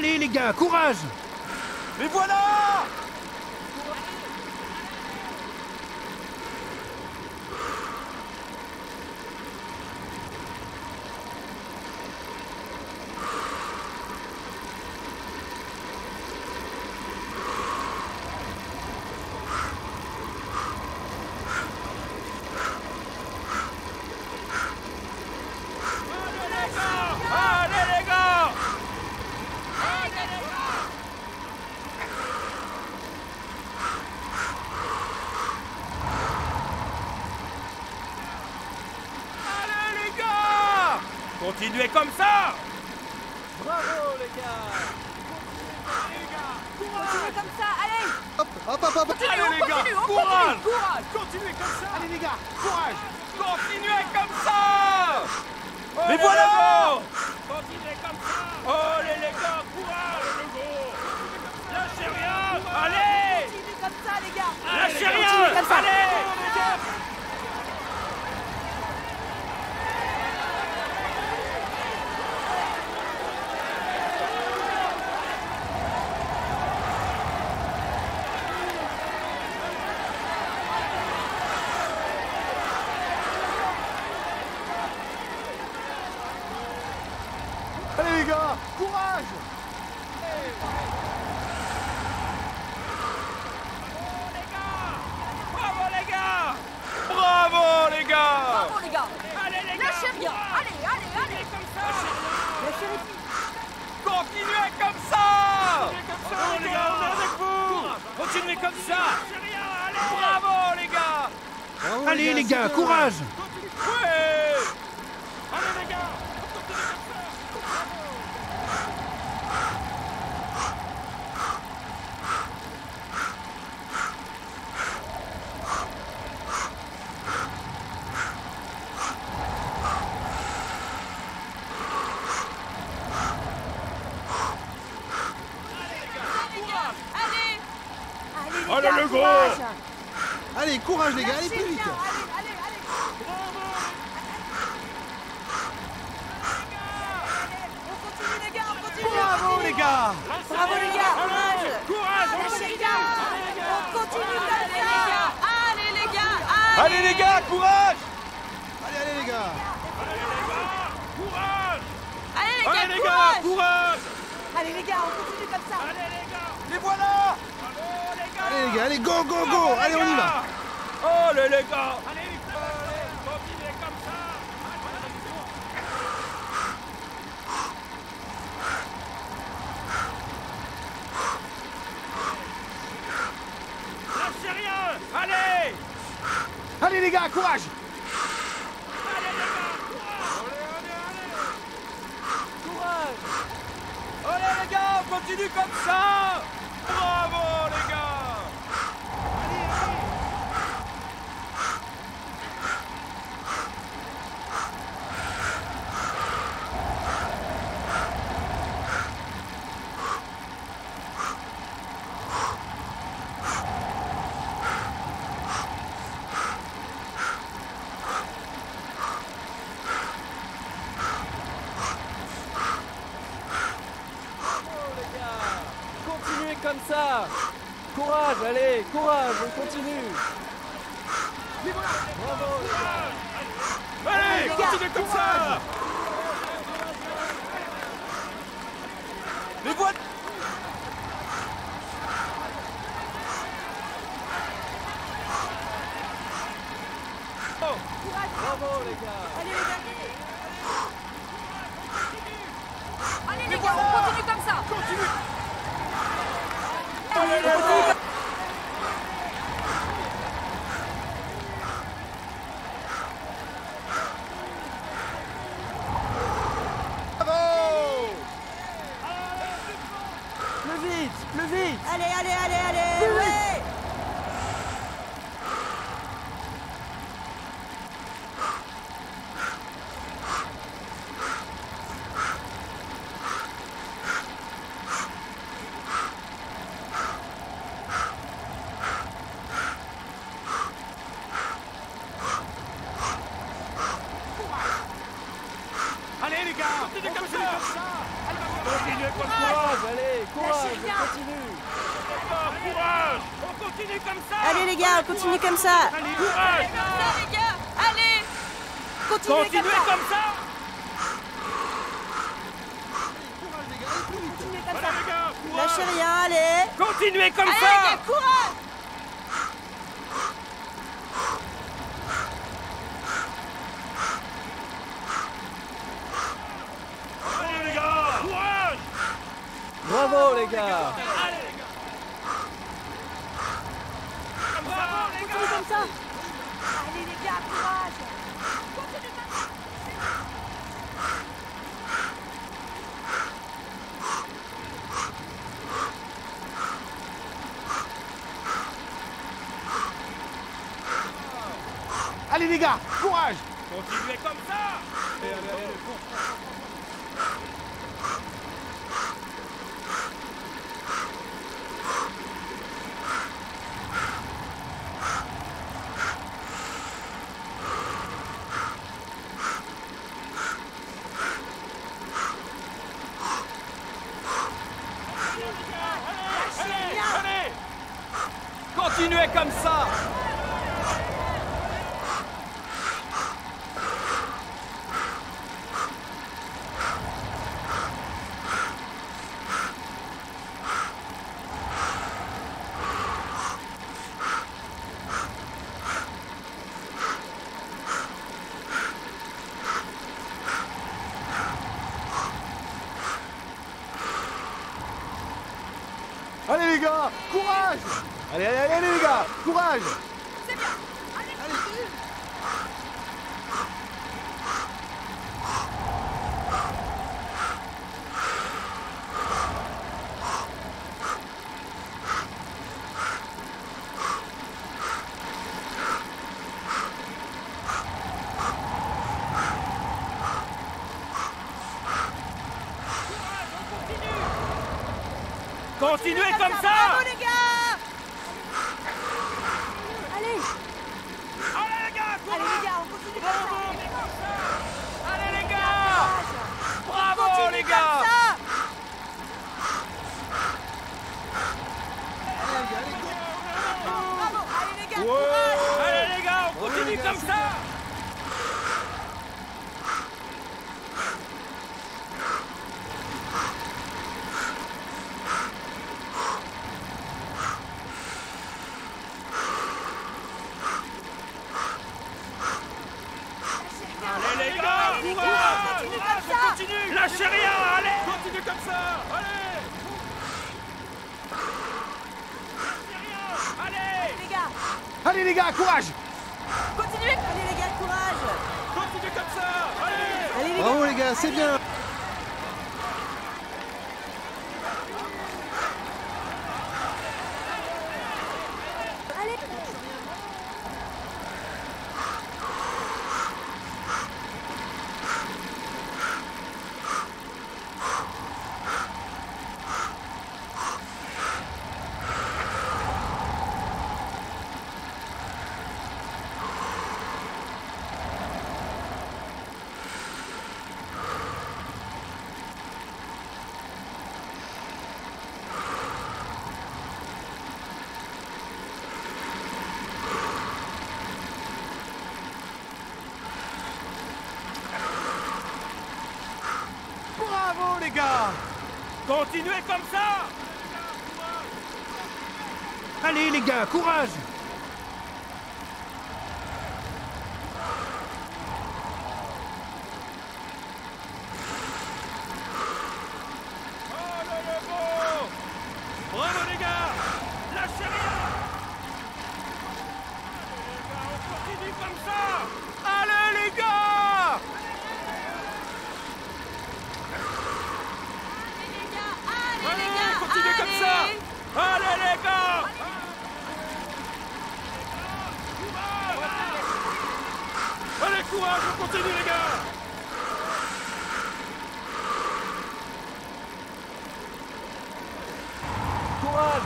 Allez les gars, courage. Et voilà le gros. Courage Allez, courage les gars, allez plus vite. Rien, Allez, allez, allez On continue les gars, on continue Bravo les gars. Bravo les gars, courage. Courage. Les gars. On continue comme ça. Allez les gars. Allez Allez les gars, courage. Allez, allez les gars. Courage Allez les gars, Allez les gars, courage. courage. Allez les gars, on continue comme ça. Allez les gars. Les voilà. Bravo les gars Allez les gars, allez, go, go, go. Allez, on y va. Oh les les gars Allez vite comme ça. Lâchez rien Allez Allez les gars, courage. Allez les gars, on continue comme ça Continuez comme ça Courage, allez, courage, on continue. Courage On continue comme ça. Allez les gars, on continue comme ça Allez, courage Allez les gars. Allez Continuez Continuez comme ça. comme ça. Courage les gars, allez plus vite Continuez comme ça. les gars, Lâchez rien, allez. Continuez comme Allez les ça gars, courage Continuez comme ça. lâchez rien hein, Allez Continue comme ça Allez rien hein, Allez Les gars. Allez les gars, courage Continuez. Allez les gars, courage. Continue comme ça Allez Allez les gars, les gars, c'est bien.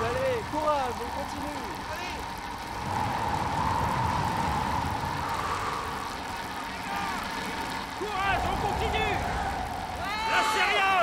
Allez, courage, on continue. Allez. Courage, on continue. La série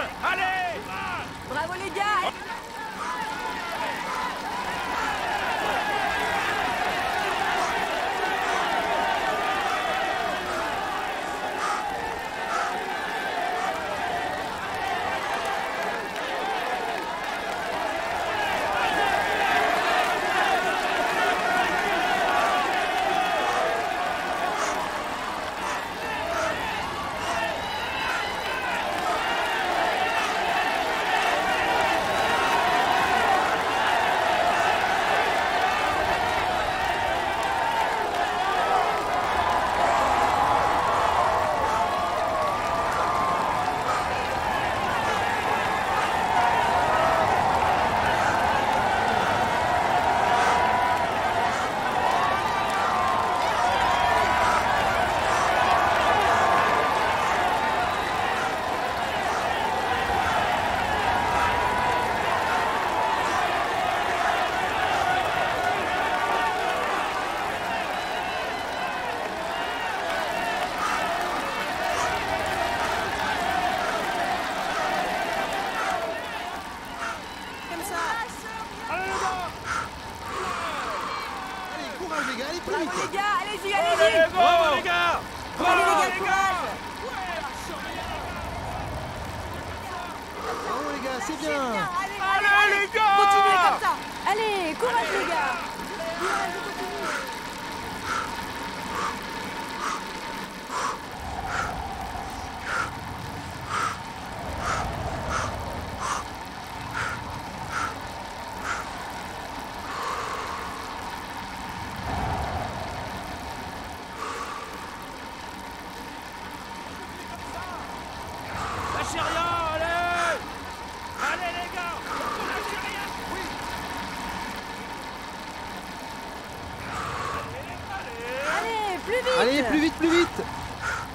Allez, plus vite, plus vite.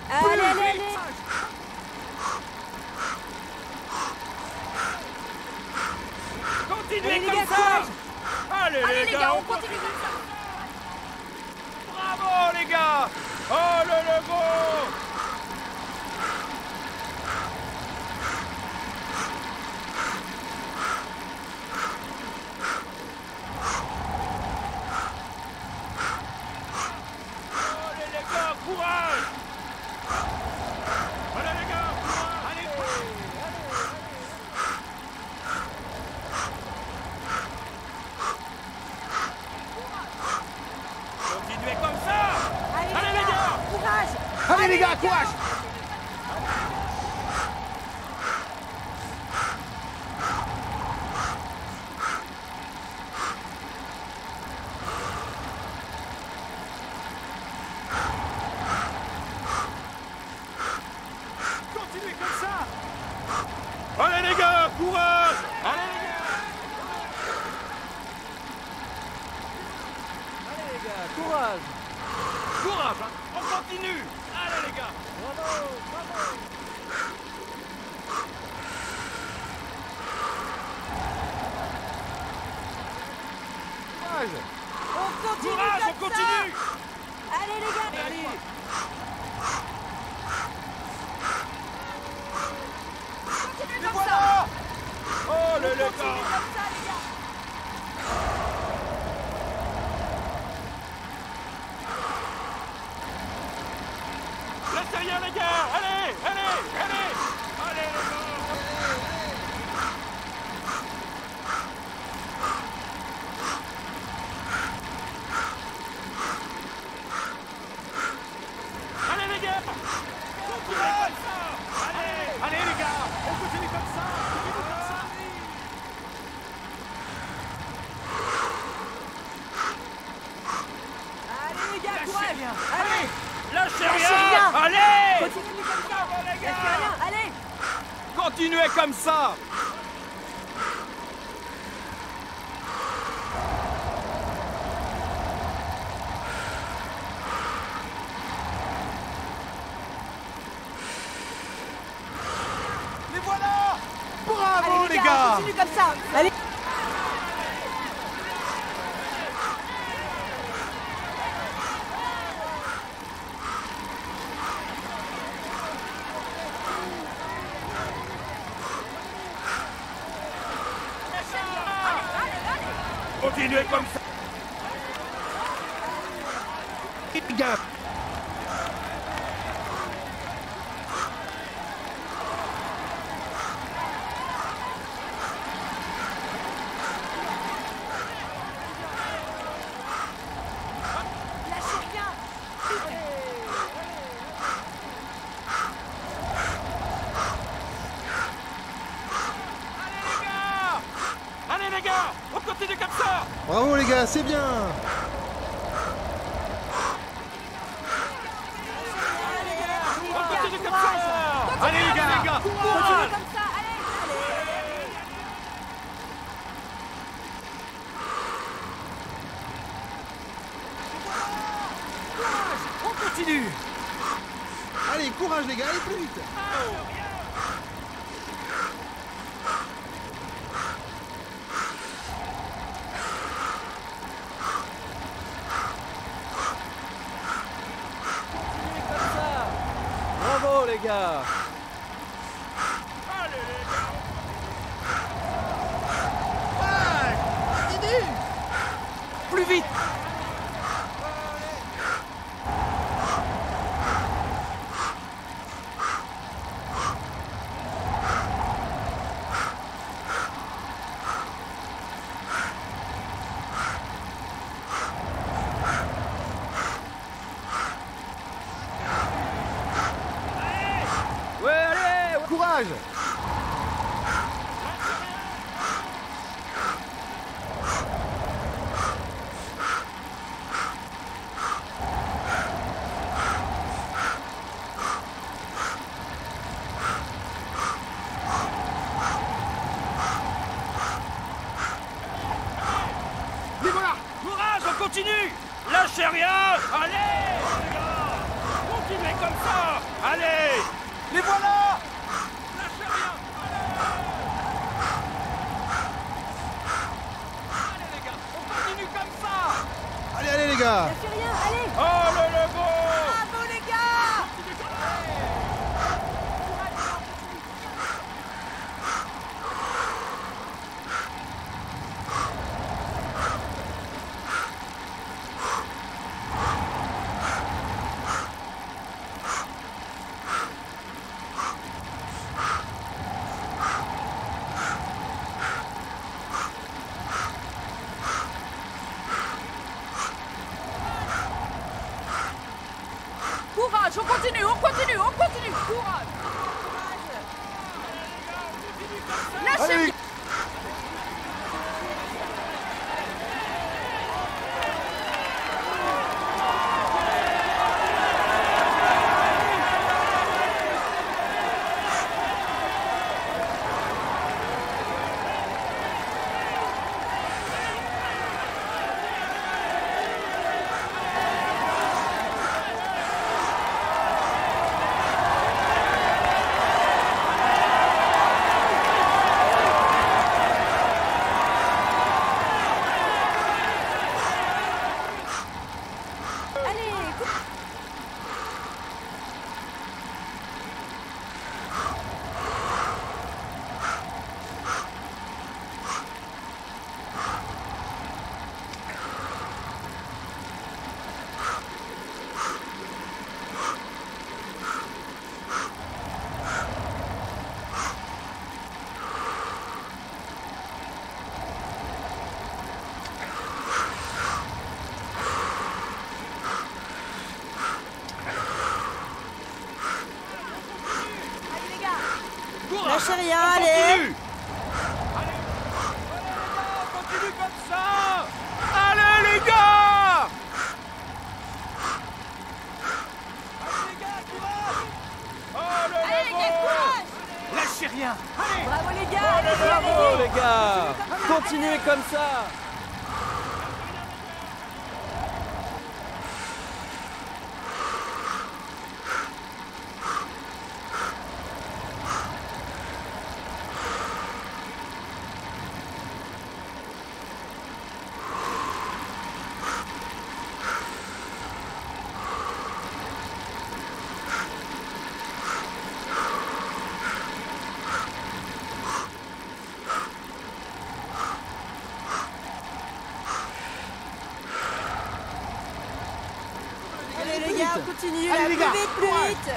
Allez, allez, allez. Continuez allez, comme les gars, ça. allez, allez, les gars, on continue comme ça. Bravo, les gars. Oh, le logo. backwash. Oh! continuez comme ça. Les voilà. Bravo Allez, les gars, les gars Continue comme ça. Allez. chérie, allez continuez, allez, la les gars, plus vite, plus vite.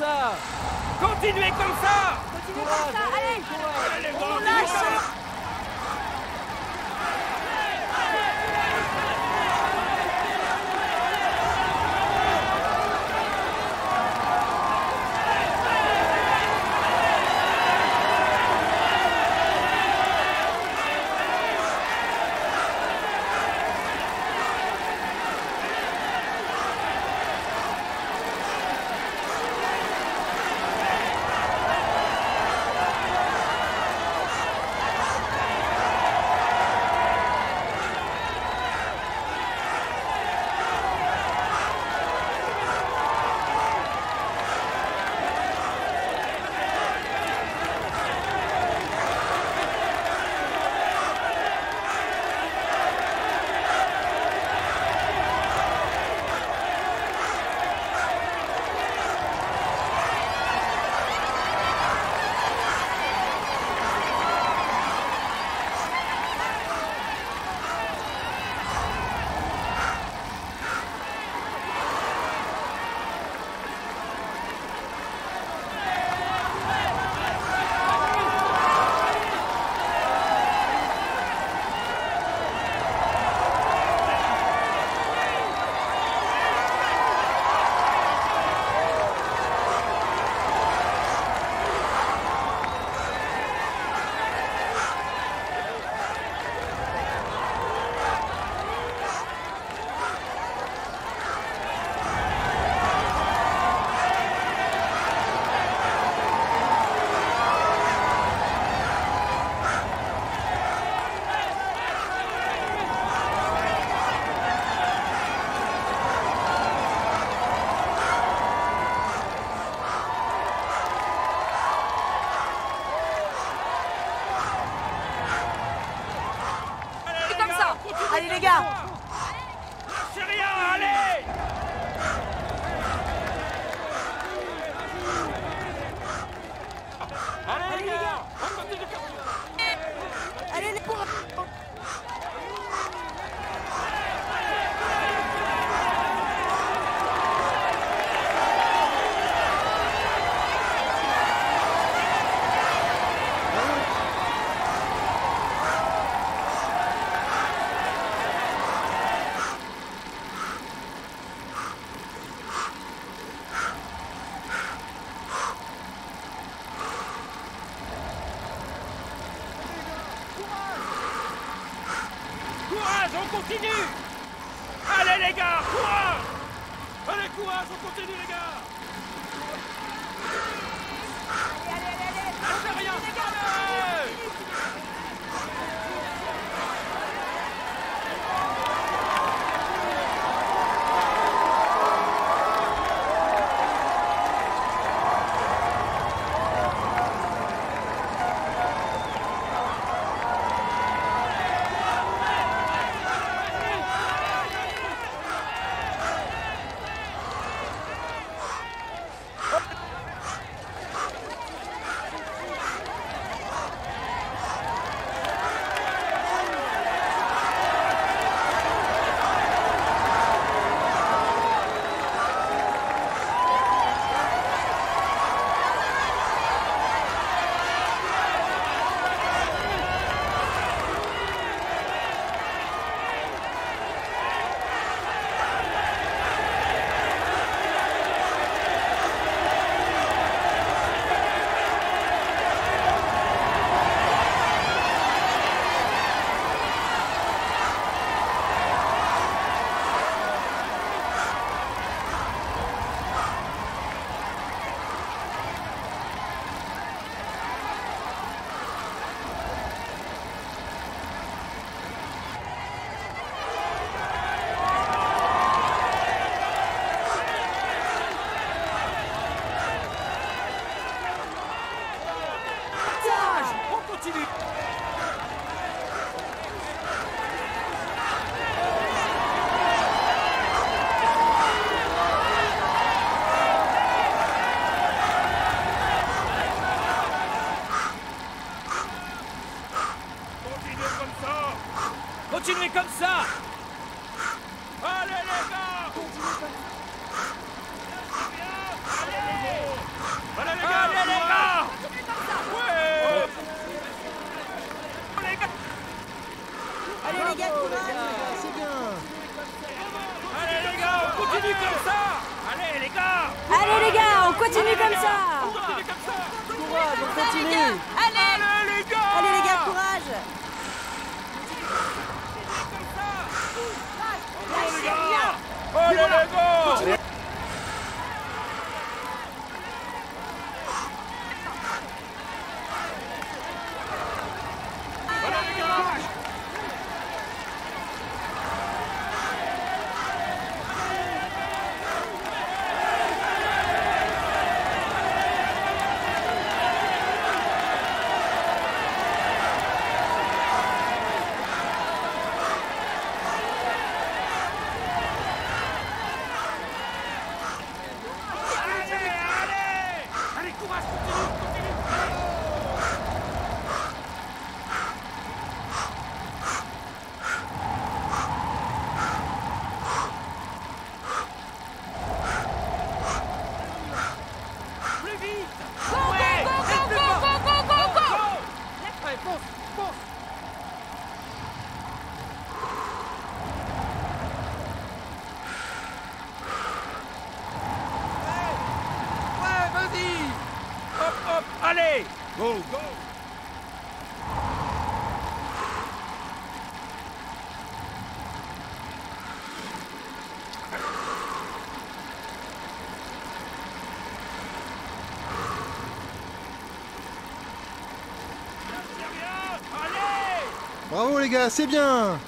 ça. Continuez comme ça. Continuez comme ça. Les gars, c'est bien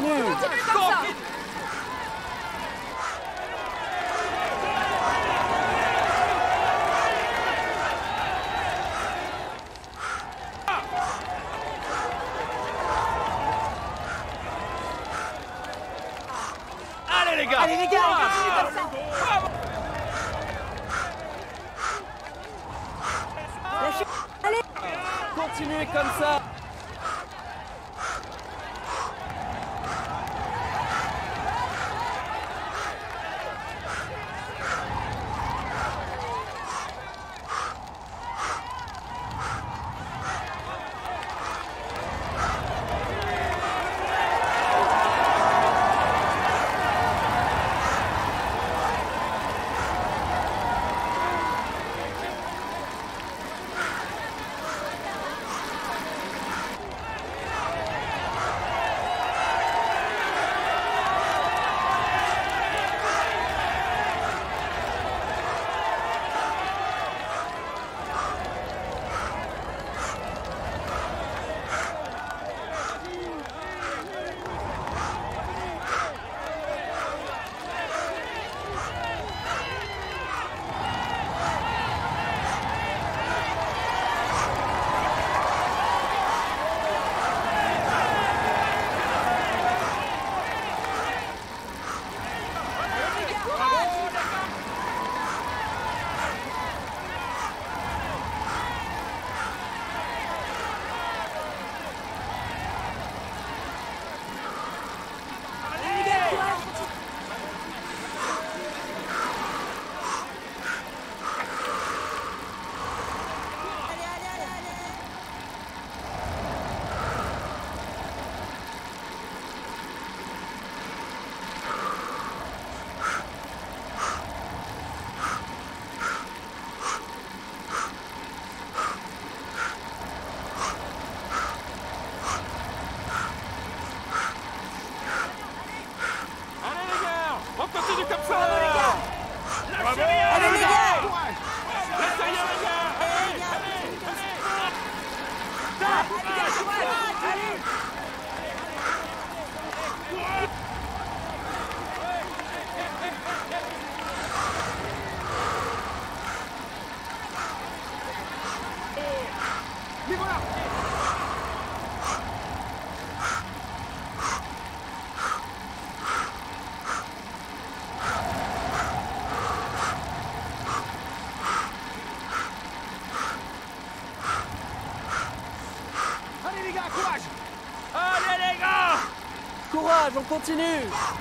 courage, on continue.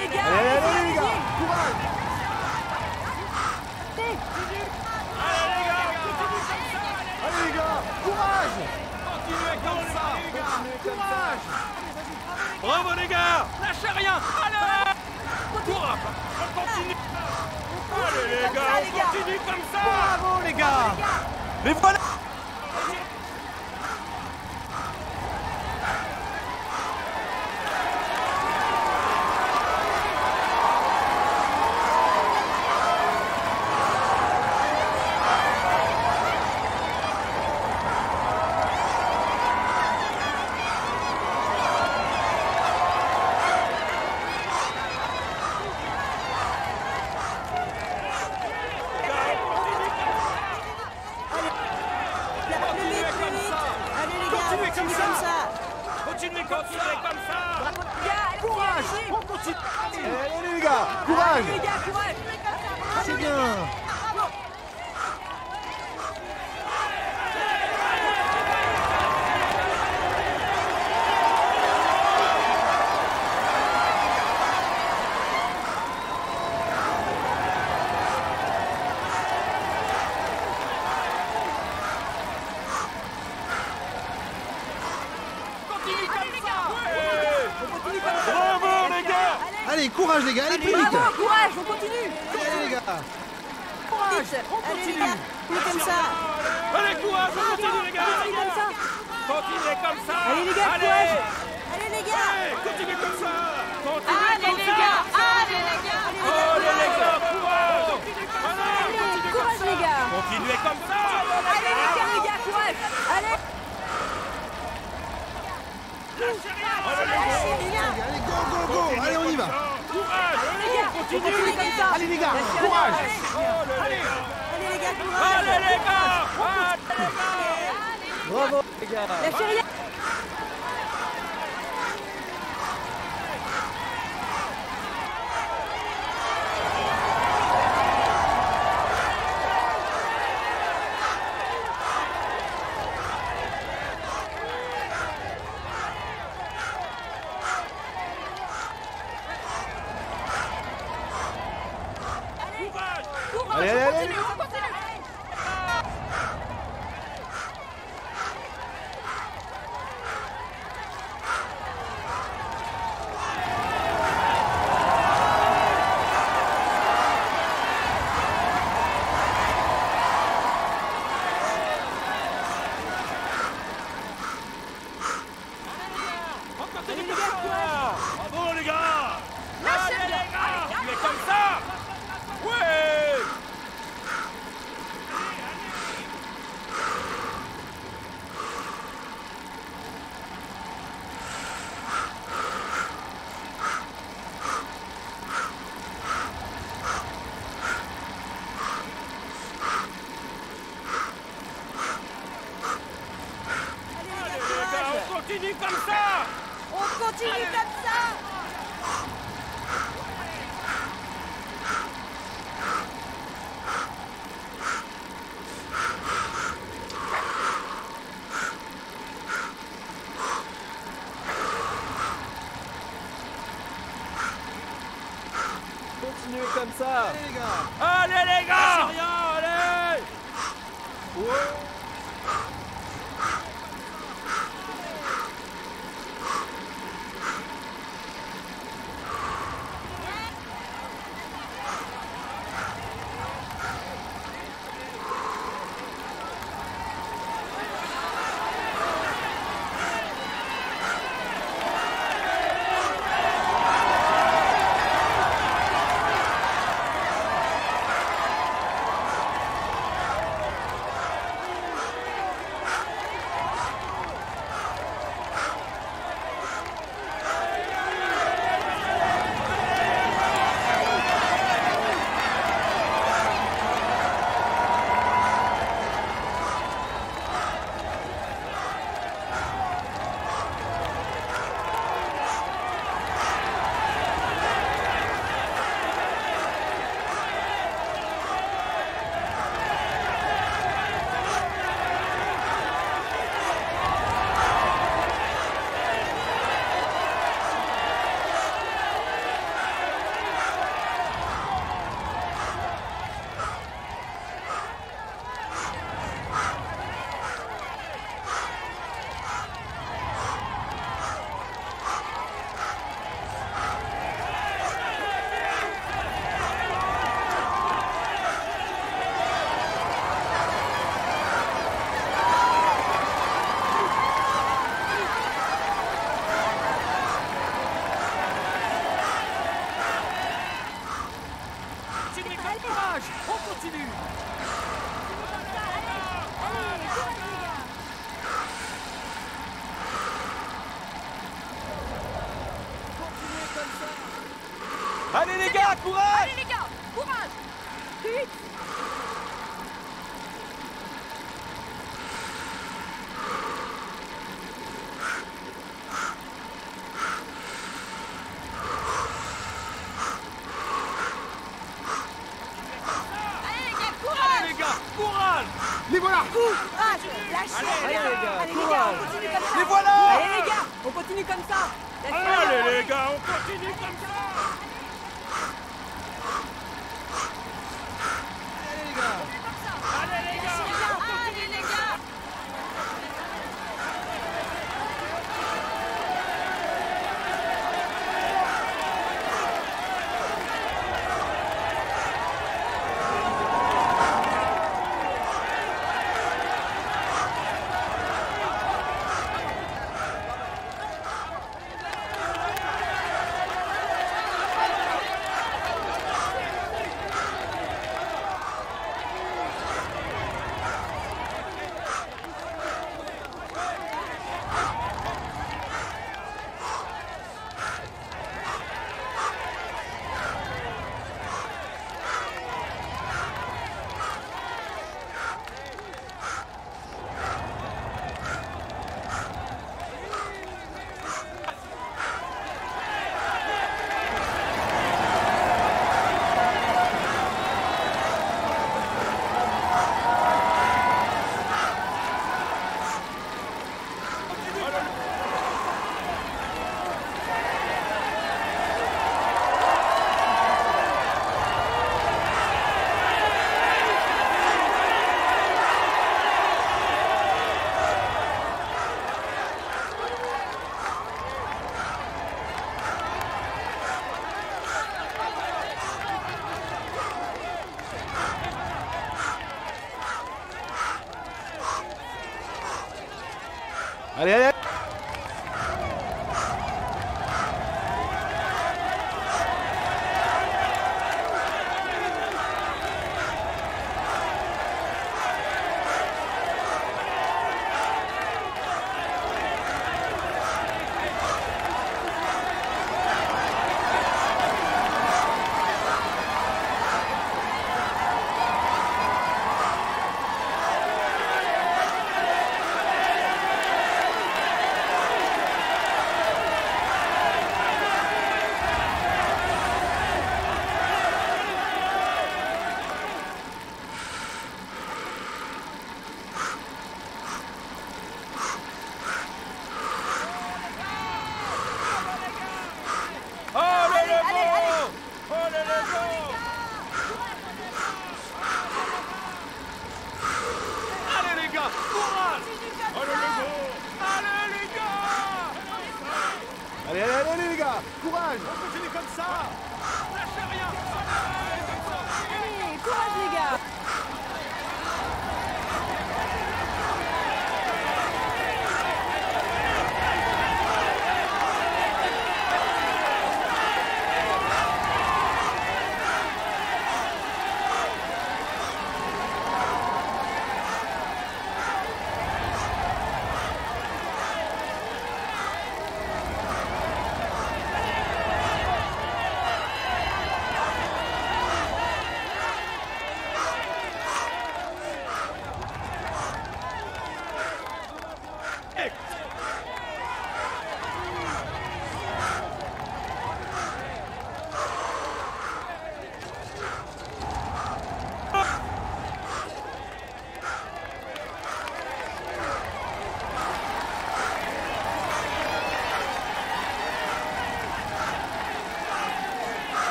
les gars. Allez, les gars. Courage Allez, les gars. Allez, les gars. Courage. Continuez comme ça. Courage. Bravo, les gars. Lâchez rien. Allez. Courage. Continue. Allez, les gars On continue comme ça. Bravo, les gars. Les voilà.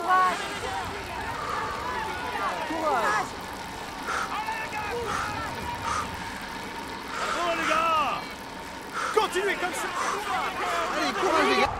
Courage. Courage. Allez les gars Continuez comme ça Allez, courage les gars.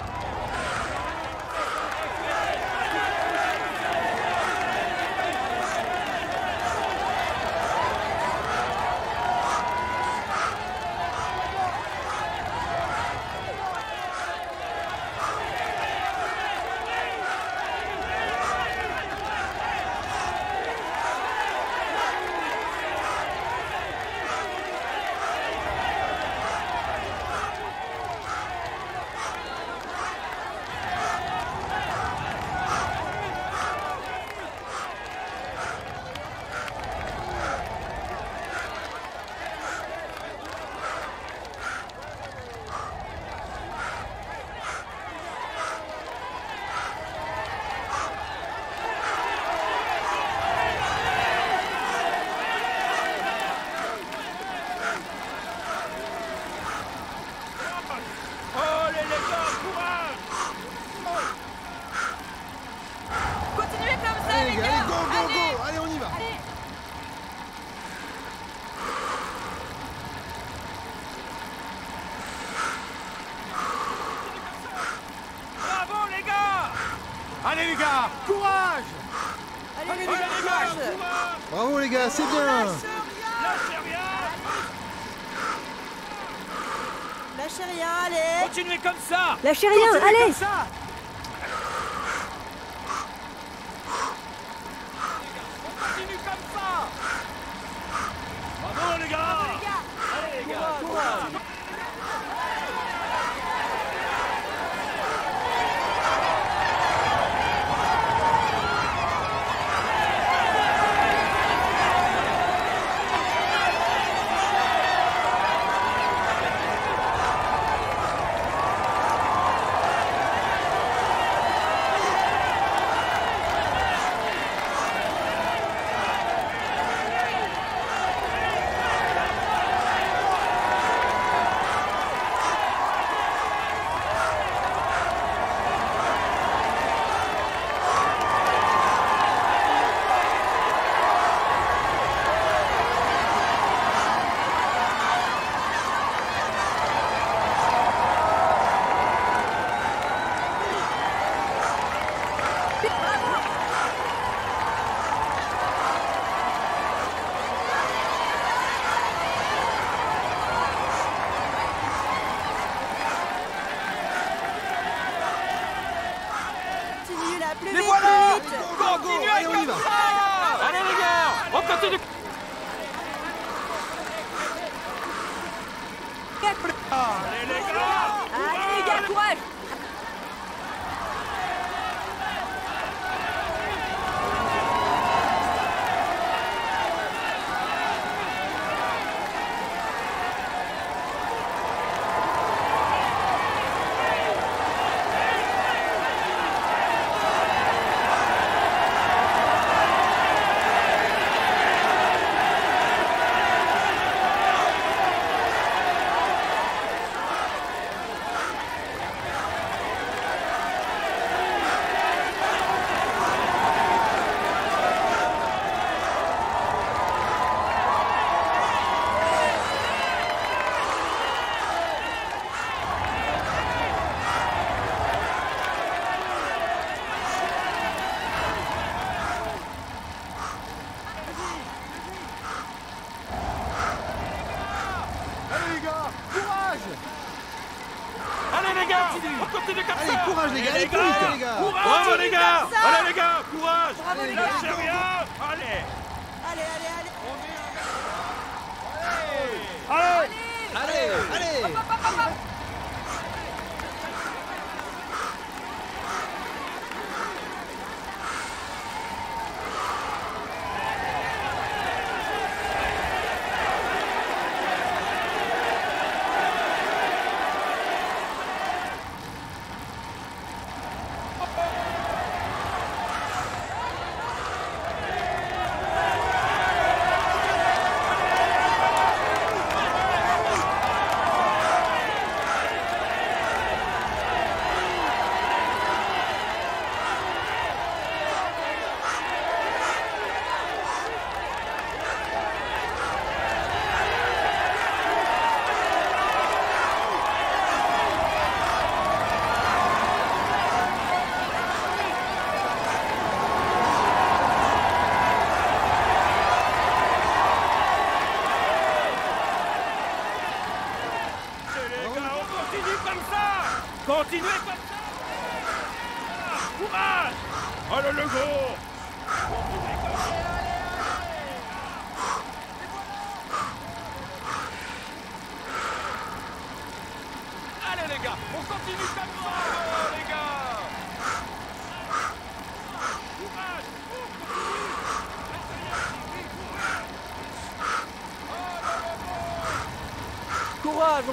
Chérie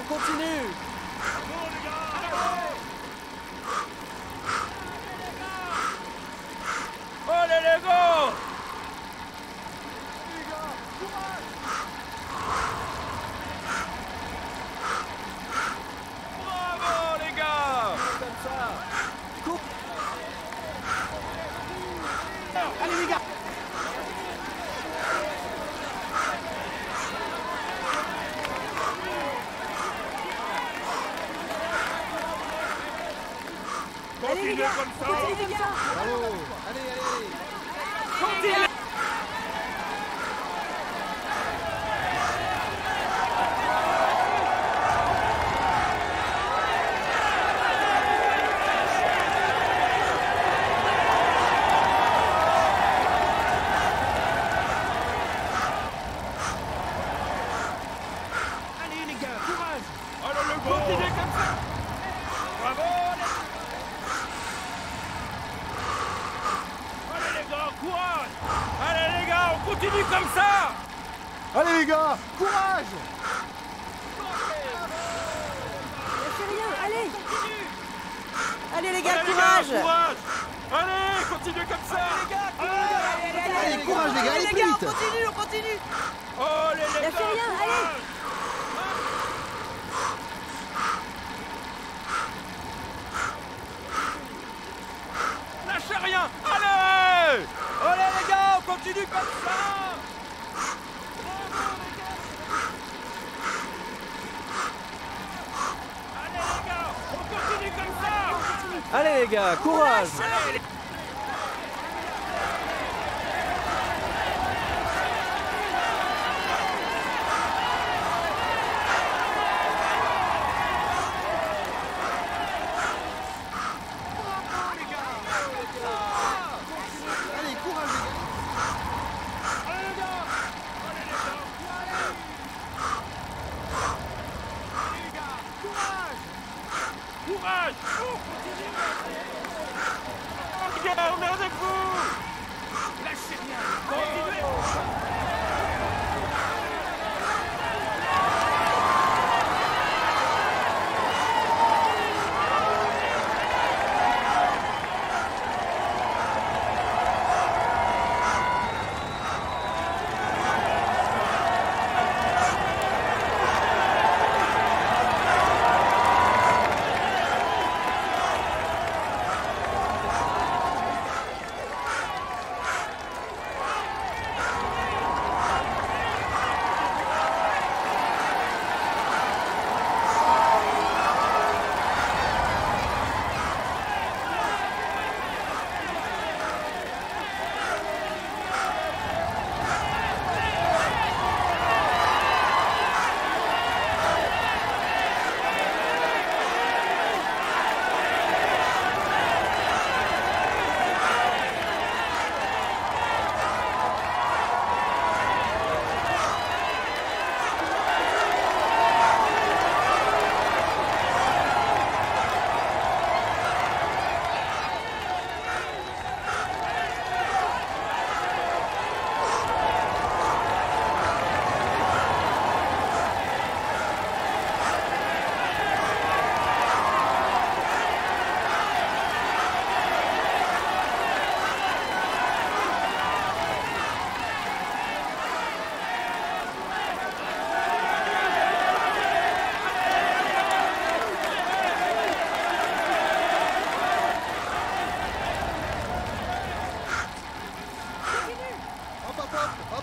continue les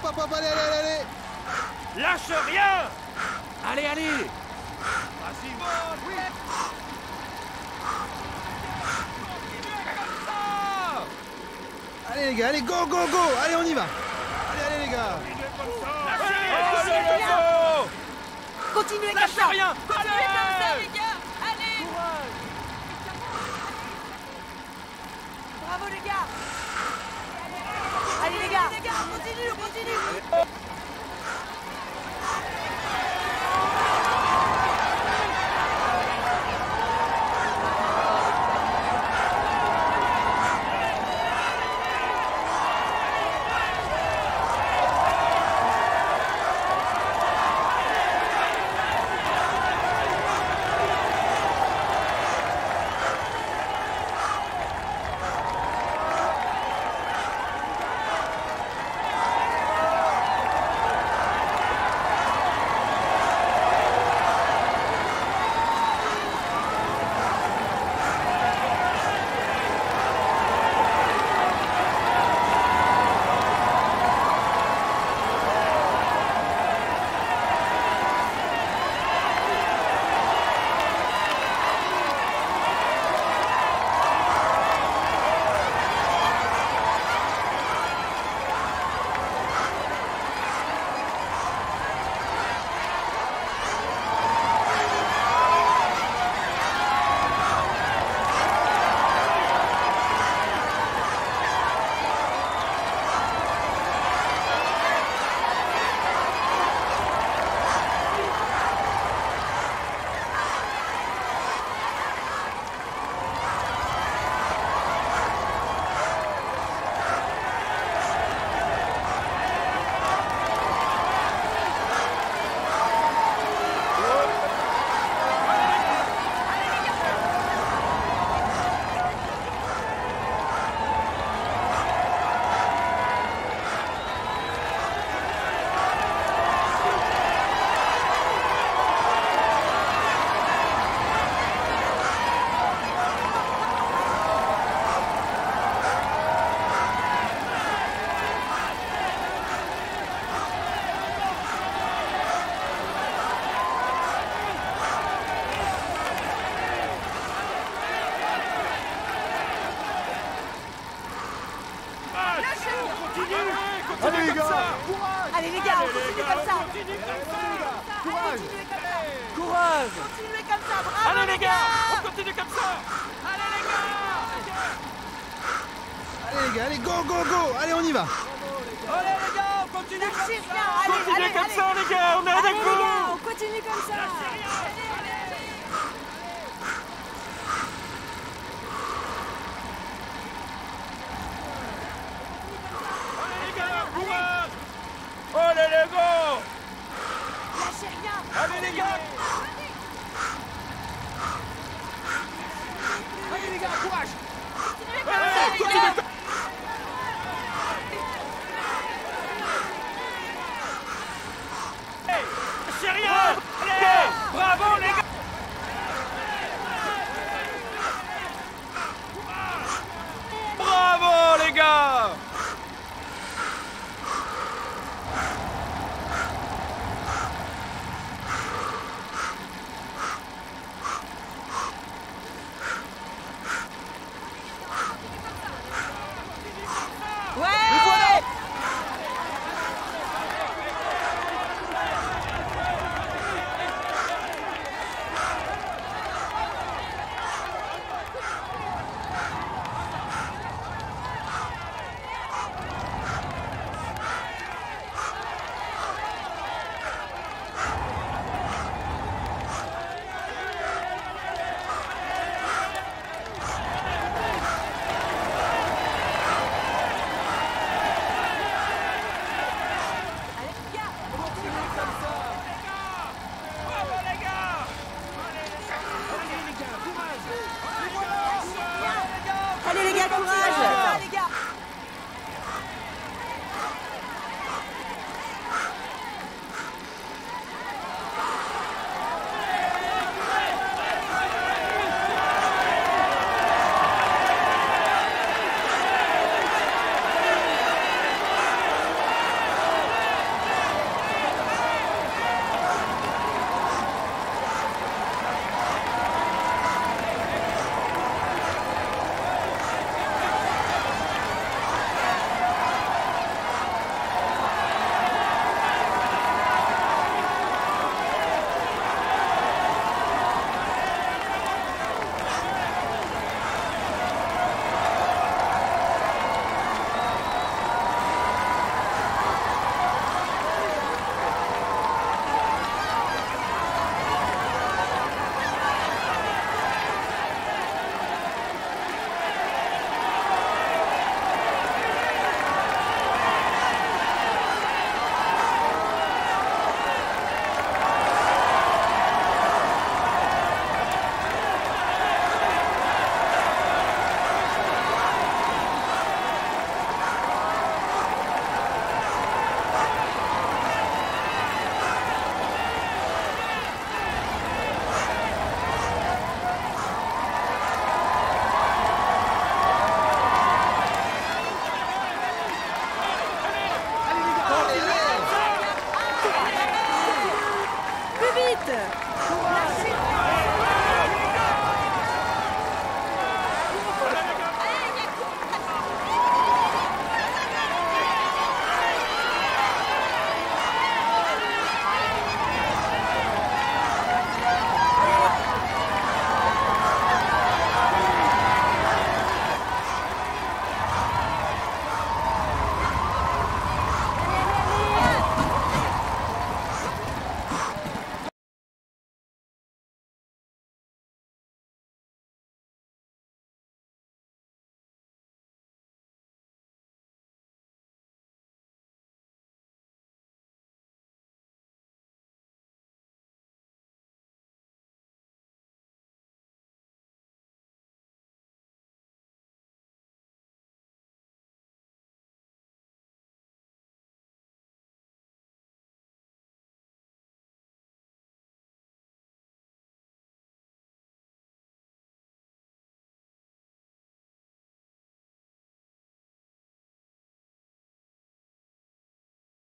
hop, hop, allez, allez, allez Lâche rien. Allez, allez. Vas-y, bon, oui. Allez les gars, allez, go, go, go. Allez, on y va. Allez, allez les gars. Lâchez, oh, le Continuez comme ça. Lâchez oh, rien. Continuez comme ça, les gars. Allez les gars, on continue, on continue euh,